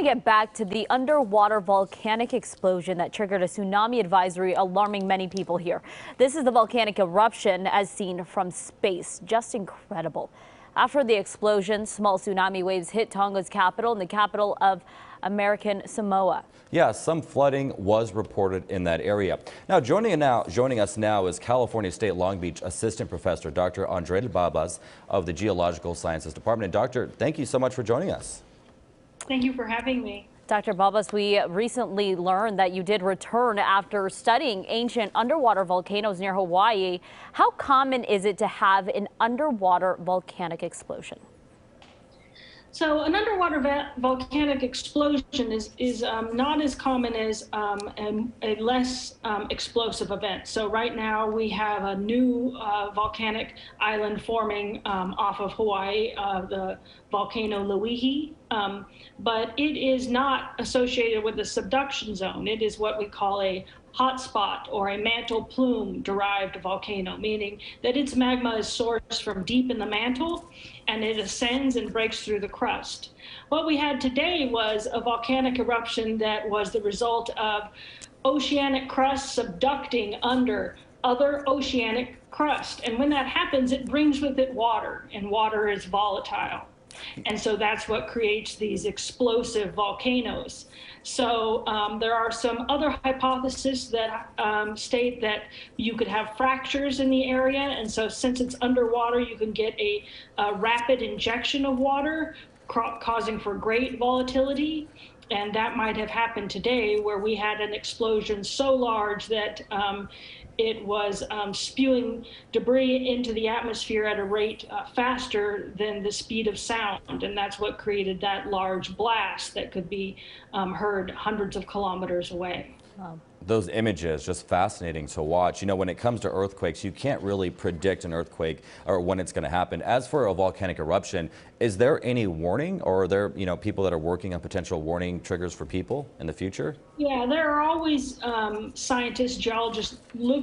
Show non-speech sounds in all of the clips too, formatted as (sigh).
to get back to the underwater volcanic explosion that triggered a tsunami advisory, alarming many people here. This is the volcanic eruption as seen from space. Just incredible. After the explosion, small tsunami waves hit Tonga's capital and the capital of American Samoa. Yeah, some flooding was reported in that area. Now, joining, now, joining us now is California State Long Beach Assistant Professor Dr. Andrea Balbas of the Geological Sciences Department. And Doctor, thank you so much for joining us. Thank you for having me. Dr. Balbas, we recently learned that you did return after studying ancient underwater volcanoes near Hawaii. How common is it to have an underwater volcanic explosion? So an underwater volcanic explosion is, is um, not as common as um, a, a, less um, explosive event. So right now we have a new uh, volcanic island forming um, off of Hawaii, uh, the volcano Loihi, um, but it is not associated with a subduction zone. It is what we call a hotspot or a mantle plume derived volcano, meaning that its magma is sourced from deep in the mantle and it ascends and breaks through the crust. What we had today was a volcanic eruption that was the result of oceanic crust subducting under other oceanic crust. And when that happens, it brings with it water, and water is volatile. And so that's what creates these explosive volcanoes. So um, there are some other hypotheses that um, state that you could have fractures in the area. And so since it's underwater, you can get a, a rapid injection of water causing for great volatility and that might have happened today where we had an explosion so large that um, it was um, spewing debris into the atmosphere at a rate uh, faster than the speed of sound. And that's what created that large blast that could be um, heard hundreds of kilometers away. Wow those images just fascinating to watch. You know, when it comes to earthquakes, you can't really predict an earthquake or when it's going to happen. As for a volcanic eruption, is there any warning or are there, you know, people that are working on potential warning triggers for people in the future? Yeah, there are always um, scientists, geologists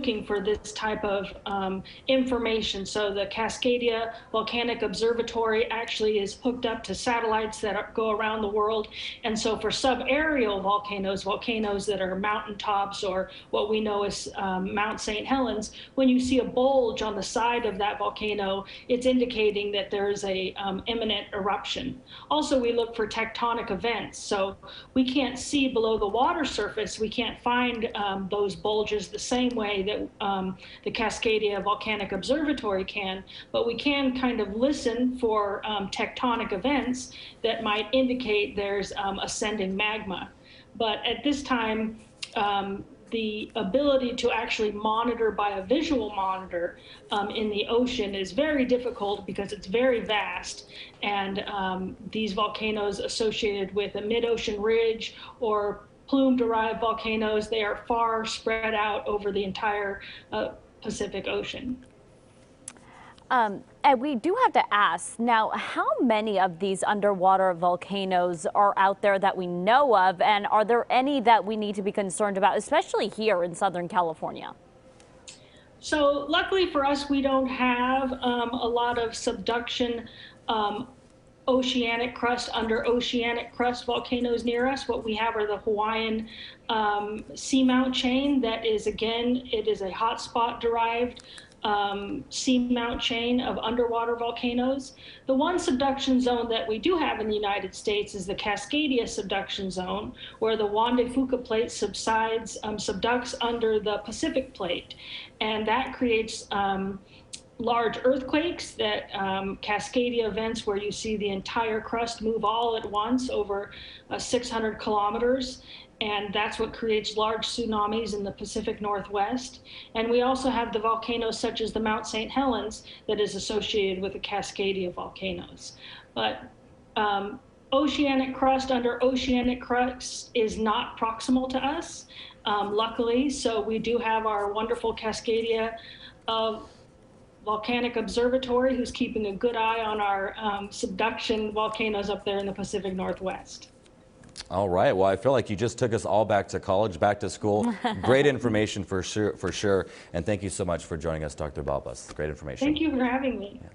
looking for this type of um, information. So the Cascadia Volcanic Observatory actually is hooked up to satellites that are, go around the world. And so for subaerial volcanoes, volcanoes that are mountaintops or what we know as um, Mount St. Helens, when you see a bulge on the side of that volcano, it's indicating that there is a um, imminent eruption. Also, we look for tectonic events. So we can't see below the water surface. We can't find um, those bulges the same way that um, the Cascadia Volcanic Observatory can, but we can kind of listen for um, tectonic events that might indicate there's um, ascending magma. But at this time, um, the ability to actually monitor by a visual monitor um, in the ocean is very difficult because it's very vast. And um, these volcanoes associated with a mid-ocean ridge or plume-derived volcanoes, they are far spread out over the entire uh, Pacific Ocean. Um, and we do have to ask now, how many of these underwater volcanoes are out there that we know of? And are there any that we need to be concerned about, especially here in Southern California? So luckily for us, we don't have um, a lot of subduction um, oceanic crust under oceanic crust volcanoes near us. What we have are the Hawaiian um, seamount chain that is, again, it is a hotspot derived um, seamount chain of underwater volcanoes. The one subduction zone that we do have in the United States is the Cascadia subduction zone, where the Juan de Fuca plate subsides, um, subducts under the Pacific plate. And that creates um, large earthquakes, that um, Cascadia events where you see the entire crust move all at once over uh, 600 kilometers and that's what creates large tsunamis in the Pacific Northwest. And we also have the volcanoes such as the Mount St. Helens that is associated with the Cascadia volcanoes. But um, oceanic crust under oceanic crust is not proximal to us, um, luckily. So we do have our wonderful Cascadia uh, Volcanic Observatory who's keeping a good eye on our um, subduction volcanoes up there in the Pacific Northwest. All right. Well, I feel like you just took us all back to college, back to school. (laughs) Great information for sure, for sure. And thank you so much for joining us, Dr. Balbas. Great information. Thank you for having me. Yeah.